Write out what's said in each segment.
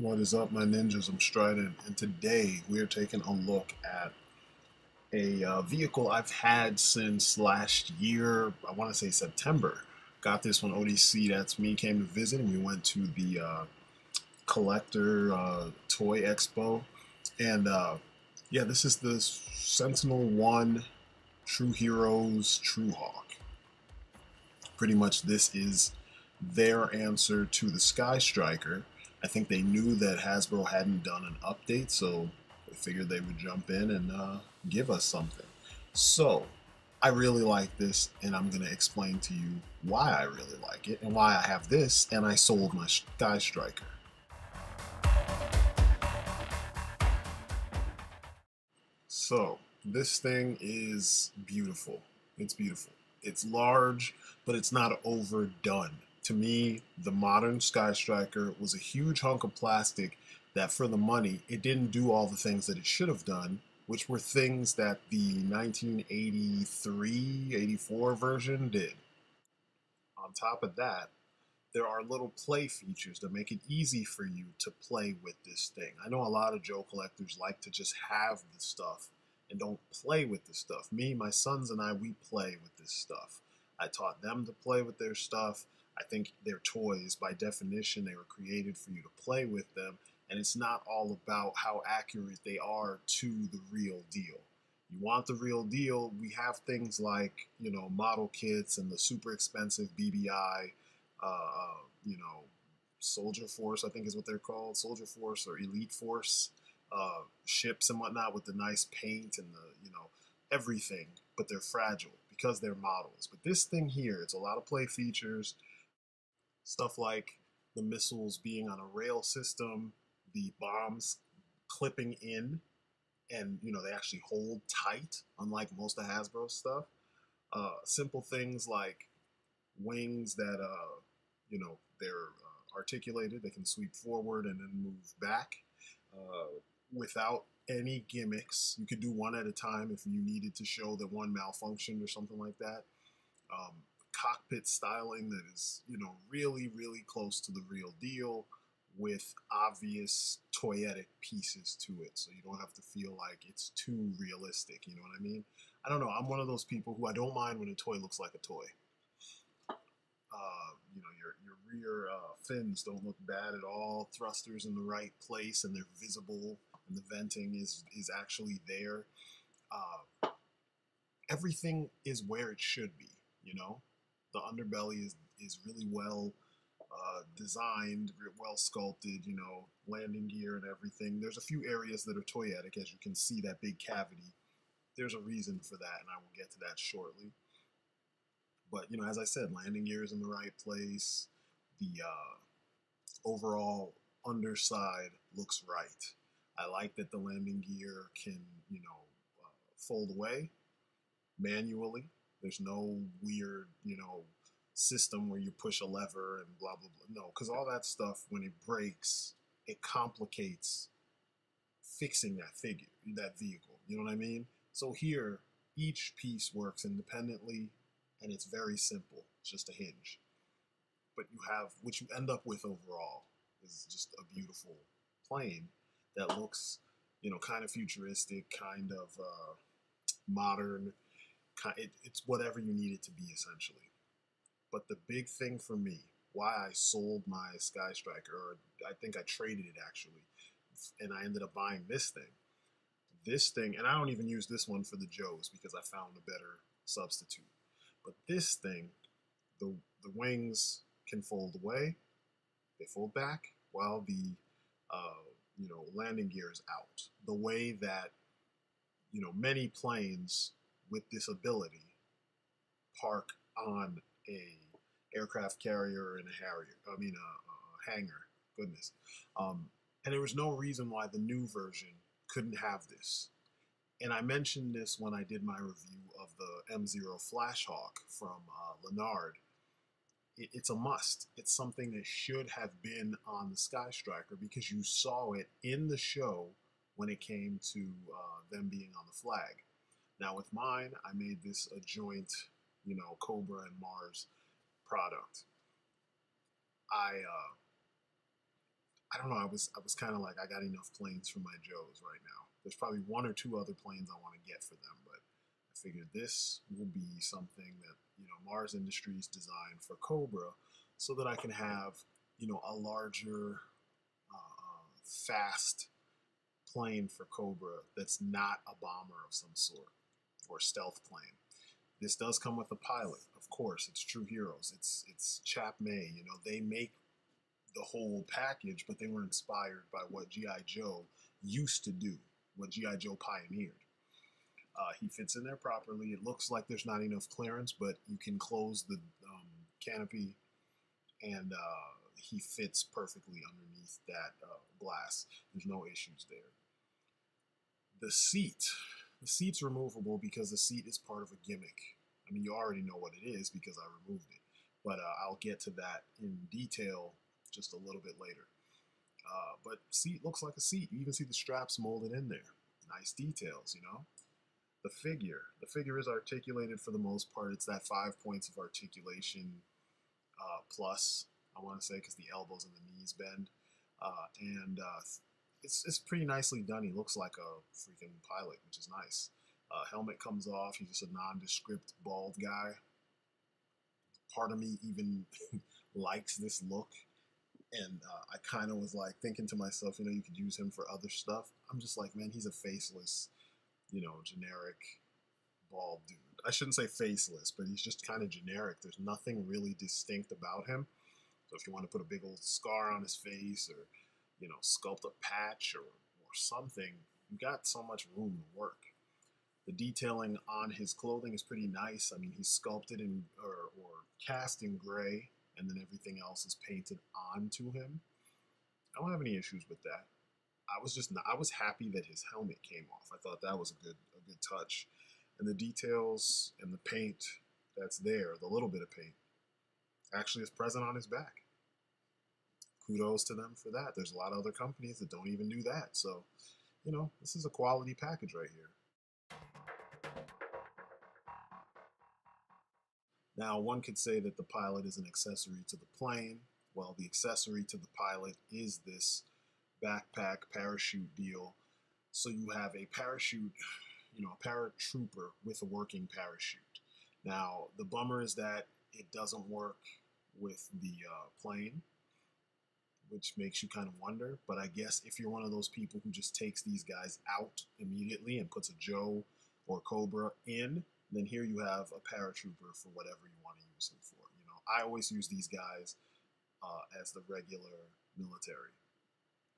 What is up, my ninjas? I'm Strydent, and today we are taking a look at a uh, vehicle I've had since last year. I want to say September. Got this when ODC, that's me, came to visit, and we went to the uh, collector uh, toy expo. And uh, yeah, this is the Sentinel One True Heroes True Hawk. Pretty much, this is their answer to the Sky Striker I think they knew that Hasbro hadn't done an update, so they figured they would jump in and uh, give us something. So I really like this, and I'm going to explain to you why I really like it and why I have this, and I sold my Sky Striker. So this thing is beautiful. It's beautiful. It's large, but it's not overdone to me, the modern Sky Striker was a huge hunk of plastic that, for the money, it didn't do all the things that it should have done, which were things that the 1983 84 version did. On top of that, there are little play features that make it easy for you to play with this thing. I know a lot of Joe collectors like to just have the stuff and don't play with the stuff. Me, my sons, and I, we play with this stuff. I taught them to play with their stuff. I think they're toys. By definition, they were created for you to play with them, and it's not all about how accurate they are to the real deal. You want the real deal, we have things like, you know, model kits and the super expensive BBI, uh, uh, you know, Soldier Force, I think is what they're called, Soldier Force or Elite Force uh, ships and whatnot with the nice paint and the, you know, everything, but they're fragile because they're models. But this thing here, it's a lot of play features. Stuff like the missiles being on a rail system, the bombs clipping in, and you know they actually hold tight, unlike most of Hasbro stuff. Uh, simple things like wings that uh, you know they're uh, articulated, they can sweep forward and then move back uh, without any gimmicks. You could do one at a time if you needed to show that one malfunctioned or something like that. Um, cockpit styling that is, you know, really, really close to the real deal with obvious toyetic pieces to it. So you don't have to feel like it's too realistic. You know what I mean? I don't know. I'm one of those people who I don't mind when a toy looks like a toy. Uh, you know, your, your rear uh, fins don't look bad at all. Thrusters in the right place and they're visible and the venting is, is actually there. Uh, everything is where it should be, you know? The underbelly is is really well uh, designed, well sculpted. You know, landing gear and everything. There's a few areas that are toyetic, as you can see that big cavity. There's a reason for that, and I will get to that shortly. But you know, as I said, landing gear is in the right place. The uh, overall underside looks right. I like that the landing gear can, you know, uh, fold away manually there's no weird, you know, system where you push a lever and blah blah blah. No, because all that stuff when it breaks, it complicates fixing that figure, that vehicle. You know what I mean? So here, each piece works independently, and it's very simple. It's just a hinge. But you have what you end up with overall is just a beautiful plane that looks, you know, kind of futuristic, kind of uh, modern it, it's whatever you need it to be essentially. But the big thing for me, why I sold my Sky Striker, or I think I traded it actually, and I ended up buying this thing. This thing, and I don't even use this one for the Joes because I found a better substitute. But this thing, the the wings can fold away, they fold back, while the uh, you know landing gear is out. The way that you know many planes with this ability park on a aircraft carrier and a Harrier. I mean, a, a hangar. Goodness. Um, and there was no reason why the new version couldn't have this. And I mentioned this when I did my review of the M0 Flashhawk from uh, Lanard. It, it's a must. It's something that should have been on the Sky Striker because you saw it in the show when it came to uh, them being on the flag. Now with mine, I made this a joint, you know, Cobra and Mars product. I uh, I don't know. I was I was kind of like I got enough planes for my Joes right now. There's probably one or two other planes I want to get for them, but I figured this will be something that you know Mars Industries designed for Cobra, so that I can have you know a larger, uh, fast plane for Cobra that's not a bomber of some sort or stealth plane. This does come with a pilot, of course. It's True Heroes. It's it's Chap Mei. You know they make the whole package, but they were inspired by what GI Joe used to do, what GI Joe pioneered. Uh, he fits in there properly. It looks like there's not enough clearance, but you can close the um, canopy, and uh, he fits perfectly underneath that uh, glass. There's no issues there. The seat, the seat's removable because the seat is part of a gimmick. I mean, you already know what it is because I removed it, but uh, I'll get to that in detail just a little bit later. Uh, but seat looks like a seat. You even see the straps molded in there. Nice details, you know. The figure. The figure is articulated for the most part. It's that five points of articulation uh, plus, I want to say, because the elbows and the knees bend. Uh, and uh, it's, it's pretty nicely done. He looks like a freaking pilot, which is nice. Uh, helmet comes off. He's just a nondescript bald guy. Part of me even likes this look and uh, I kind of was like thinking to myself, you know, you could use him for other stuff. I'm just like, man, he's a faceless, you know, generic bald dude. I shouldn't say faceless, but he's just kind of generic. There's nothing really distinct about him. So if you want to put a big old scar on his face or, you know, sculpt a patch or, or something, you got so much room to work. The detailing on his clothing is pretty nice. I mean, he's sculpted in or, or cast in gray and then everything else is painted onto him. I don't have any issues with that. I was just not, I was happy that his helmet came off. I thought that was a good a good touch, and the details and the paint that's there, the little bit of paint, actually is present on his back. Kudos to them for that. There's a lot of other companies that don't even do that. So, you know, this is a quality package right here. Now, one could say that the pilot is an accessory to the plane. Well, the accessory to the pilot is this backpack parachute deal. So you have a parachute, you know, a paratrooper with a working parachute. Now, the bummer is that it doesn't work with the uh, plane, which makes you kind of wonder. But I guess if you're one of those people who just takes these guys out immediately and puts a Joe or Cobra in, then here you have a paratrooper for whatever you want to use him for. You know, I always use these guys uh, as the regular military.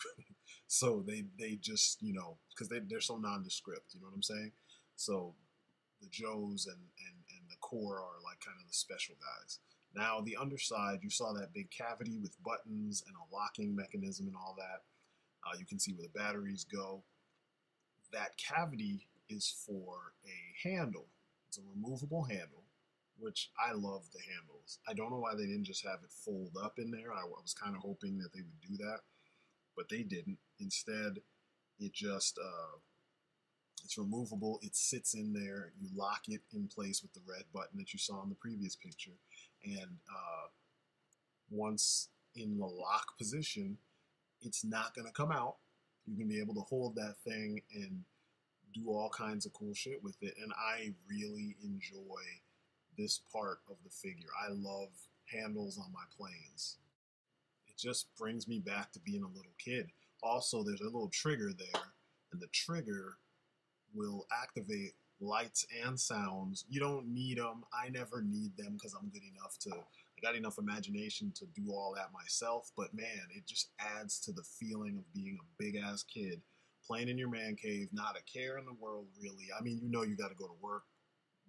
so they they just you know because they they're so nondescript. You know what I'm saying? So the Joes and and and the core are like kind of the special guys. Now the underside, you saw that big cavity with buttons and a locking mechanism and all that. Uh, you can see where the batteries go. That cavity is for a handle it's a removable handle, which I love the handles. I don't know why they didn't just have it fold up in there. I, I was kind of hoping that they would do that, but they didn't. Instead, it just uh, it's removable. It sits in there. You lock it in place with the red button that you saw in the previous picture, and uh, once in the lock position, it's not going to come out. You can be able to hold that thing and do all kinds of cool shit with it. And I really enjoy this part of the figure. I love handles on my planes. It just brings me back to being a little kid. Also, there's a little trigger there, and the trigger will activate lights and sounds. You don't need them. I never need them because I'm good enough to. I got enough imagination to do all that myself. But man, it just adds to the feeling of being a big ass kid playing in your man cave, not a care in the world, really. I mean, you know, you got to go to work,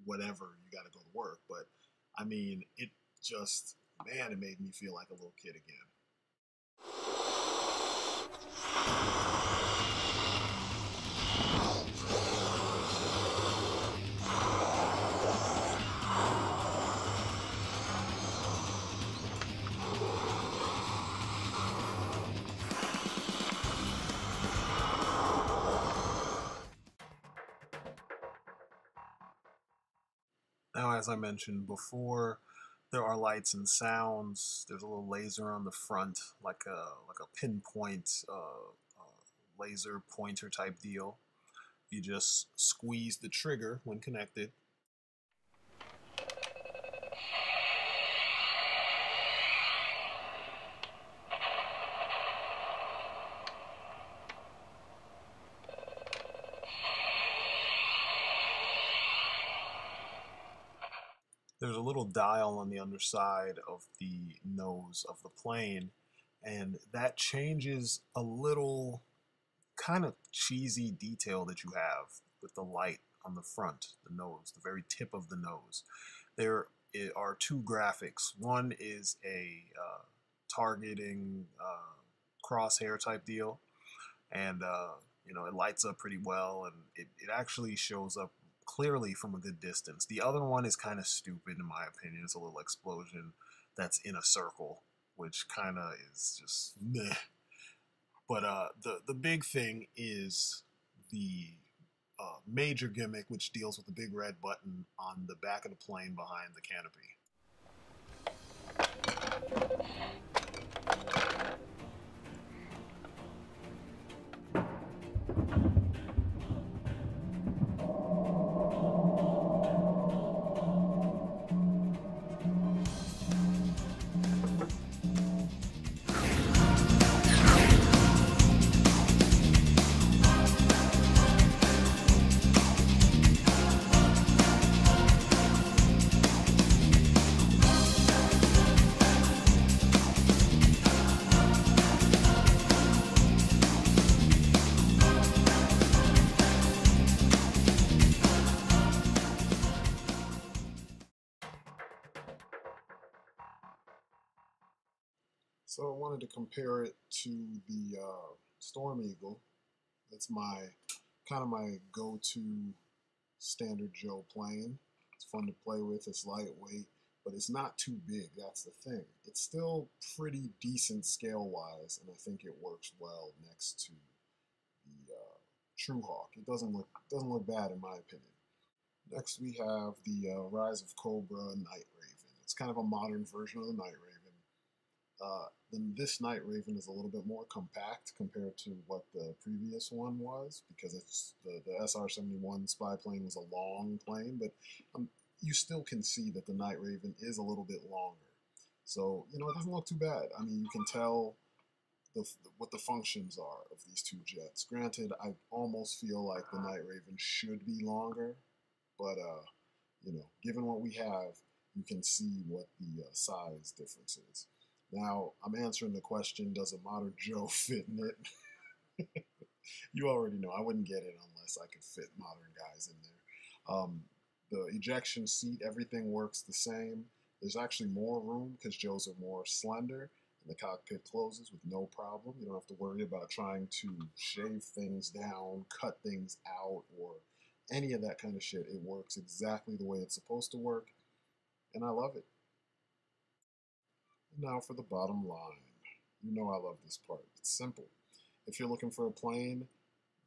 whatever, you got to go to work. But I mean, it just, man, it made me feel like a little kid again. As I mentioned before, There are lights and sounds. There's a little laser on the front, like a like a pinpoint uh, uh, laser pointer type deal. You just squeeze the trigger when connected. A little dial on the underside of the nose of the plane and that changes a little kind of cheesy detail that you have with the light on the front, the nose, the very tip of the nose. There are two graphics. One is a uh, targeting uh, crosshair type deal, and uh, you know it lights up pretty well, and it, it actually shows up clearly from a good distance. The other one is kind of stupid in my opinion. It's a little explosion that's in a circle, which kind of is just meh. But uh, the the big thing is the uh, major gimmick, which deals with the big red button on the back of the plane behind the canopy. So I compare it to the uh, Storm Eagle. That's my kind of my go-to standard Joe plane. It's fun to play with. It's lightweight, but it's not too big. That's the thing. It's still pretty decent scale-wise, and I think it works well next to the uh, True Hawk. It doesn't look doesn't look bad in my opinion. Next we have the uh, Rise of Cobra Night Raven. It's kind of a modern version of the Night Raven. Uh, then this Night Raven is a little bit more compact compared to what the previous one was because it's the, the SR-71 spy plane was a long plane, but um, you still can see that the Night Raven is a little bit longer. So, you know, it doesn't look too bad. I mean, you can tell the, what the functions are of these two jets. Granted, I almost feel like the Night Raven should be longer, but, uh, you know, given what we have, you can see what the uh, size difference is. Now, I'm answering the question Does a modern Joe fit in it? you already know. I wouldn't get it unless I could fit modern guys in there. Um, the ejection seat, everything works the same. There's actually more room because Joes are more slender and the cockpit closes with no problem. You don't have to worry about trying to shave things down, cut things out, or any of that kind of shit. It works exactly the way it's supposed to work, and I love it. Now for the bottom line. You know I love this part. It's simple. If you're looking for a plane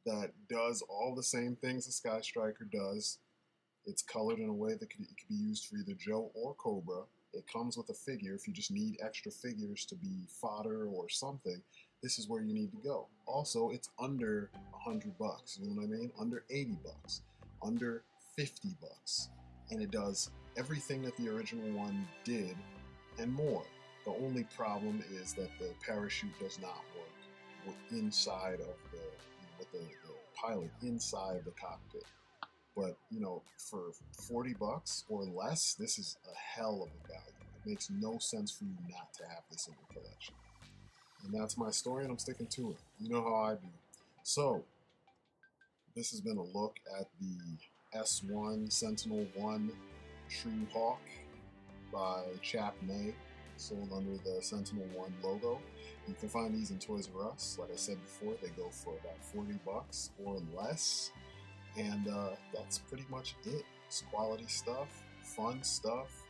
that does all the same things a Sky Striker does, it's colored in a way that could, it could be used for either Joe or Cobra. It comes with a figure. If you just need extra figures to be fodder or something, this is where you need to go. Also, it's under 100 bucks. You know what I mean? Under 80 bucks. Under 50 bucks. And it does everything that the original one did and more. The only problem is that the parachute does not work inside of the, with the, the pilot inside the cockpit. But you know, for 40 bucks or less, this is a hell of a value. It makes no sense for you not to have this in your collection. And that's my story, and I'm sticking to it. You know how I do. So, this has been a look at the S1 Sentinel 1 True Hawk by Chap Mei sold under the Sentinel One logo. You can find these in Toys R Us. Like I said before, they go for about 40 bucks or less. And uh, that's pretty much it. It's quality stuff, fun stuff.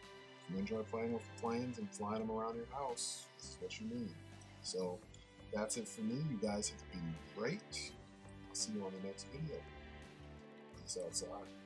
If you enjoy playing with planes and flying them around your house, this is what you need. So that's it for me. You guys have been great. I'll see you on the next video. Peace outside.